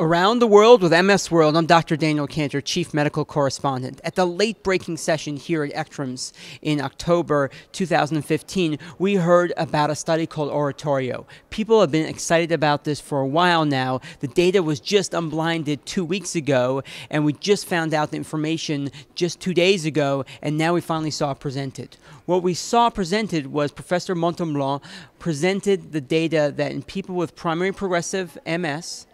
Around the World with MS World, I'm Dr. Daniel Kantor, Chief Medical Correspondent. At the late breaking session here at ECTRIMS in October 2015, we heard about a study called Oratorio. People have been excited about this for a while now. The data was just unblinded two weeks ago, and we just found out the information just two days ago, and now we finally saw it presented. What we saw presented was Professor Montalban presented the data that in people with primary progressive MS,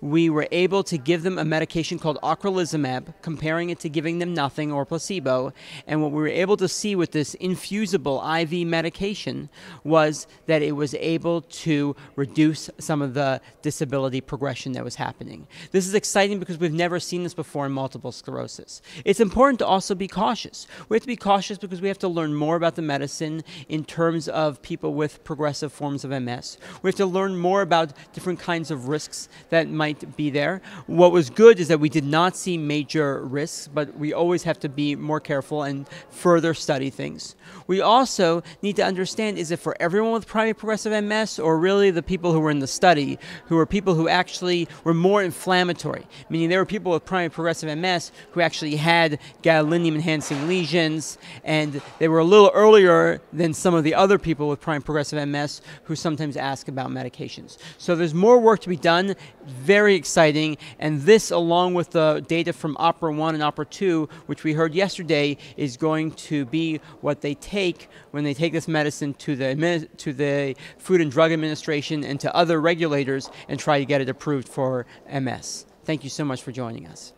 we were able to give them a medication called ocrelizumab, comparing it to giving them nothing or placebo. And what we were able to see with this infusible IV medication was that it was able to reduce some of the disability progression that was happening. This is exciting because we've never seen this before in multiple sclerosis. It's important to also be cautious. We have to be cautious because we have to learn more about the medicine in terms of people with progressive forms of MS. We have to learn more about different kinds of risks that might might be there. What was good is that we did not see major risks, but we always have to be more careful and further study things. We also need to understand is it for everyone with primary progressive MS or really the people who were in the study who were people who actually were more inflammatory, meaning there were people with primary progressive MS who actually had gadolinium enhancing lesions and they were a little earlier than some of the other people with primary progressive MS who sometimes ask about medications. So there's more work to be done. Very very exciting. And this, along with the data from Opera 1 and Opera 2, which we heard yesterday, is going to be what they take when they take this medicine to the, to the Food and Drug Administration and to other regulators and try to get it approved for MS. Thank you so much for joining us.